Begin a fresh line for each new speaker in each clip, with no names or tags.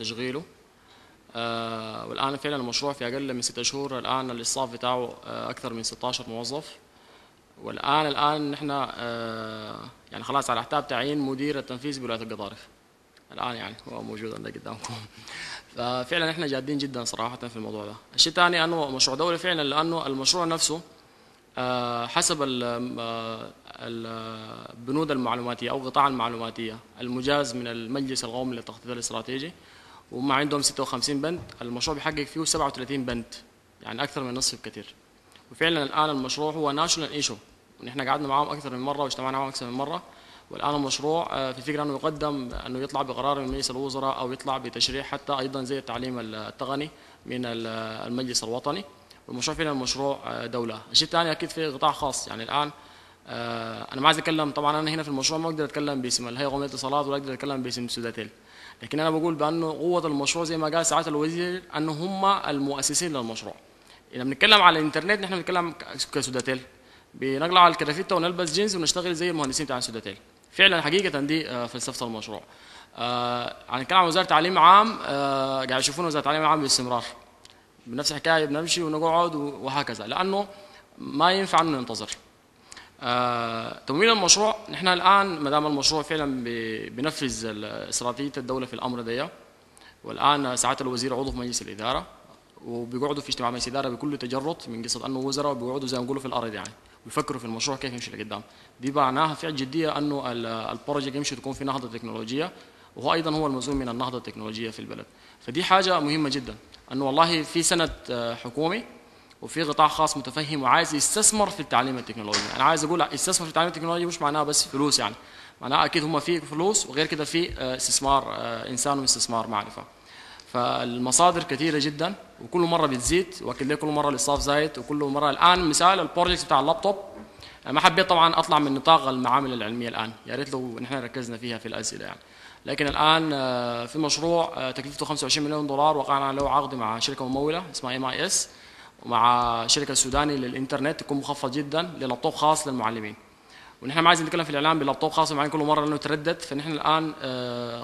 تشغيله. والآن فعلا المشروع في أقل من ستة شهور الآن الاصطاف بتاعه أكثر من 16 موظف. والآن الآن نحن يعني خلاص على حساب تعيين مدير التنفيذي بولاية القضارف الآن يعني هو موجود عندنا قدامكم. ففعلا إحنا جادين جدا صراحة في الموضوع ده. الشيء الثاني أنه مشروع دولي فعلا لأنه المشروع نفسه حسب البنود المعلوماتية أو قطاع المعلوماتية المجاز من المجلس القومي للتخطيط الاستراتيجي وهم عندهم 56 بند المشروع بيحقق فيه 37 بند يعني أكثر من نصف بكثير وفعلا الآن المشروع هو national issue ونحن قعدنا معهم أكثر من مرة واجتمعنا معهم أكثر من مرة. والآن المشروع في فكرة إنه يقدم إنه يطلع بقرار من مجلس الوزراء أو يطلع بتشريع حتى أيضا زي التعليم التقني من المجلس الوطني. والمشروع فعلا مشروع دولة. الشيء الثاني أكيد في قطاع خاص. يعني الآن أنا ما عايز أتكلم طبعا أنا هنا في المشروع ما أقدر أتكلم باسم الهيئة القومية للاتصالات ولا أقدر أتكلم باسم سوداتيل. لكن أنا بقول بأنه قوة المشروع زي ما قال سعاده الوزير أنه هم المؤسسين للمشروع. إذا بنتكلم على الإنترنت نحن بنتكلم كسوداتيل. بنقلع على الكرافته ونلبس جينز ونشتغل زي المهندسين بتاع سوداتيل. فعلا حقيقة دي فلسفة المشروع. عن كلام وزاره تعليم عام قاعد يشوفون وزاره التعليم العام باستمرار. بنفس الحكاية بنمشي ونقعد وهكذا. لأنه ما ينفع إنه ننتظر تمويل المشروع. نحن الآن ما دام المشروع فعلا بنفذ استراتيجية الدولة في الأمر ده والآن سعاده الوزير عضو في مجلس الإدارة وبيقعدوا في اجتماع مجلس الإدارة بكل تجرد من قصة أنه وزراء بيقعدوا زي ما نقولوا في الأرض يعني ويفكروا في المشروع كيف يمشي لقدام. دي معناها فعل جدية أنه البروجكت يمشي تكون في نهضة تكنولوجية وهو أيضا هو المسؤول من النهضة التكنولوجية في البلد. فدي حاجة مهمة جدا أنه والله في سند حكومي وفي قطاع خاص متفهم وعايز يستثمر في التعليم التكنولوجي. أنا عايز أقول يستثمر في التعليم التكنولوجي مش معناها بس فلوس يعني. معناها أكيد هم في فلوس وغير كده في استثمار إنسان واستثمار معرفة. فالمصادر كثيرة جدا وكل مرة بتزيد واكد ليه كل مرة ال staff زايد؟ وكل مرة الآن مثال ال project بتاع اللابتوب ما حبيت طبعا أطلع من نطاق المعامل العلمية الآن. يا ريت لو نحن ركزنا فيها في الأسئلة يعني. لكن الآن في مشروع تكلفته 25 مليون دولار وقعنا له عقد مع شركة ممولة اسمها MIS ومع شركة السوداني للإنترنت يكون مخفض جدا للابتوب خاص للمعلمين. ونحن ما عايزين نتكلم في الإعلام بلابتوب خاص معين كل مرة لأنه تردد فنحن الآن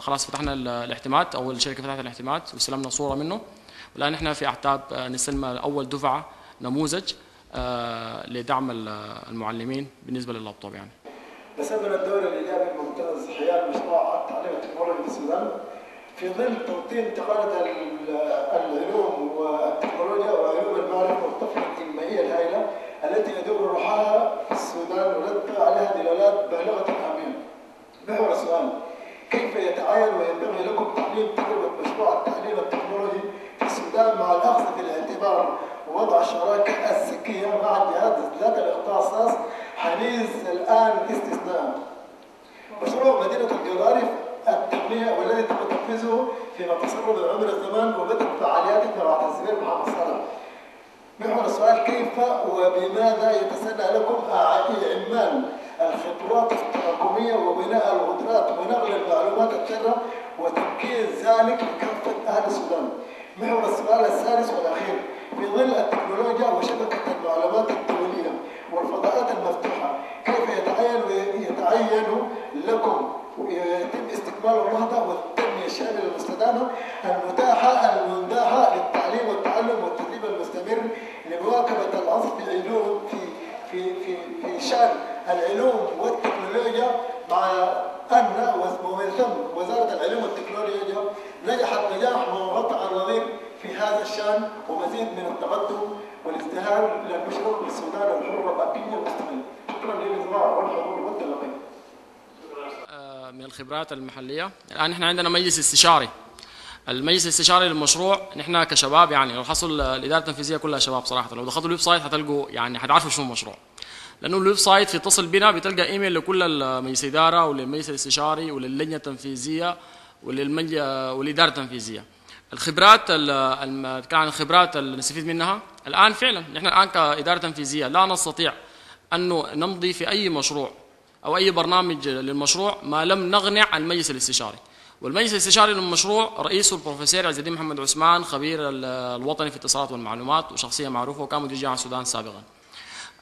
خلاص فتحنا الاحتمالات أو الشركة فتحت الاحتمالات واستلمنا صورة منه. والآن نحن في أعتاب نستلم اول دفعة نموذج لدعم المعلمين بالنسبة لللابتوب يعني.
نسبنا الدور الايجابي الممتاز حيال مشروع التعليم التكنولوجي في السودان. في ظل توطين تقاليد العلوم والتكنولوجيا وعلوم المعرفة والطفره الكيميائيه الهائلة التي يدور روحها في السودان ورد عليها دلالات بالغة الاهميه. محور السؤال كيف يتعين وينبغي لكم تعليم تجربة مشروع التعليم التكنولوجي في السودان مع الأخذ في الاعتبار ووضع الشراكه الذكية مع الجهات ذات الاختصاص حديث الآن استثناء. مشروع مدينة الجوارف التقنية والذي تم تنفيذه فيما تصرف عمر الزمان وبدأت فعالياته مع تسوير محمد صالح. محور السؤال كيف وبماذا يتسنى لكم اعمال الخطوات التراكمية وبناء القدرات ونقل المعلومات السره وتمكين ذلك لكافة أهل السودان. محور السؤال الثالث والأخير في ظل التكنولوجيا وشبكه العلوم والتكنولوجيا مع أن ومن ثم وزارة العلوم والتكنولوجيا نجحت نجاح منقطع النظير في هذا الشأن ومزيد من التقدم والازدهار للمشرق للسودان الحر الابي المستقل. شكرا للاصغاء والحضور والتلقي.
من الخبرات المحلية الآن إحنا عندنا مجلس استشاري المجلس الاستشاري للمشروع نحن كشباب يعني لو حصل الإدارة التنفيذية كلها شباب صراحة لو دخلتوا ال website حتلقوا يعني حتعرفوا شنو المشروع لأنه ال website في اتصل بنا بتلقى إيميل لكل المجلس الاداره وللمجلس الاستشاري وللجنة التنفيذية وللمج... والاداره التنفيذية. الخبرات كان عن الخبرات اللي نستفيد منها الآن فعلا نحن الآن كإدارة تنفيذية لا نستطيع انه نمضي في أي مشروع أو أي برنامج للمشروع ما لم نقنع المجلس الاستشاري. والمجلس الاستشاري للمشروع رئيسه البروفيسور عز الدين محمد عثمان خبير الوطني في الاتصالات والمعلومات وشخصية معروفة وكان مدير جامعة السودان سابقا.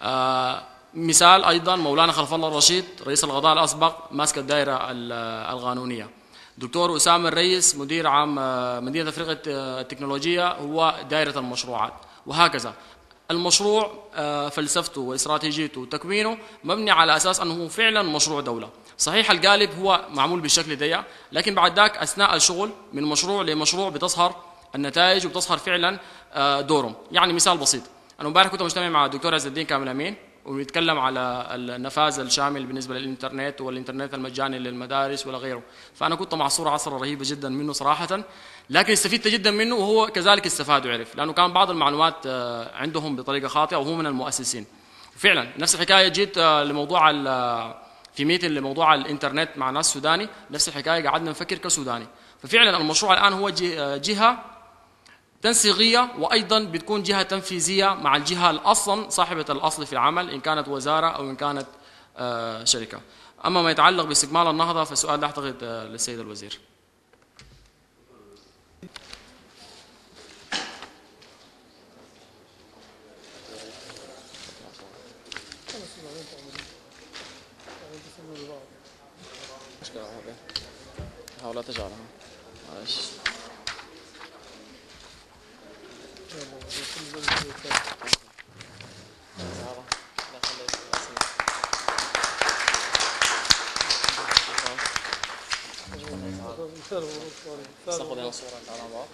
آه مثال أيضا مولانا خلف الله الرشيد رئيس القضاء الأسبق ماسك الدائرة القانونية. دكتور أسامة الرئيس مدير عام مدينة أفريقيا آه، التكنولوجية هو دائرة المشروعات. وهكذا. المشروع آه، فلسفته واستراتيجيته وتكوينه مبني على أساس أنه فعلا مشروع دولة. صحيح القالب هو معمول بالشكل ده لكن بعد ذاك أثناء الشغل من مشروع لمشروع بتظهر النتائج وبتظهر فعلا آه، دورهم. يعني مثال بسيط. أنا امبارح كنت مجتمع مع الدكتور عز الدين كامل أمين. وبيتكلم على النفاذ الشامل بالنسبة للإنترنت والإنترنت المجاني للمدارس ولا فأنا كنت معصور عصره رهيبة جدا منه صراحة لكن استفدت جدا منه وهو كذلك استفاد وعرف لأنه كان بعض المعلومات آه، عندهم بطريقة خاطئة وهو من المؤسسين. فعلا نفس الحكاية جيت آه، لموضوع آه، في ميتن لموضوع الإنترنت مع ناس سوداني نفس الحكاية قعدنا نفكر كسوداني. ففعلا المشروع الآن هو جه- جهة تنسيقية وأيضا بتكون جهة تنفيذية مع الجهة الاصلا صاحبة الأصل في العمل إن كانت وزارة أو إن كانت آه، شركة. أما ما يتعلق باستكمال النهضة فالسؤال ده أعتقد آه، للسيد الوزير. لا معلش على بعض